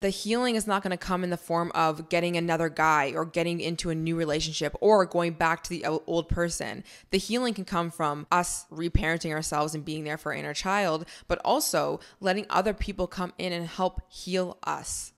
the healing is not going to come in the form of getting another guy or getting into a new relationship or going back to the old person. The healing can come from us reparenting ourselves and being there for our inner child, but also letting other people come in and help heal us.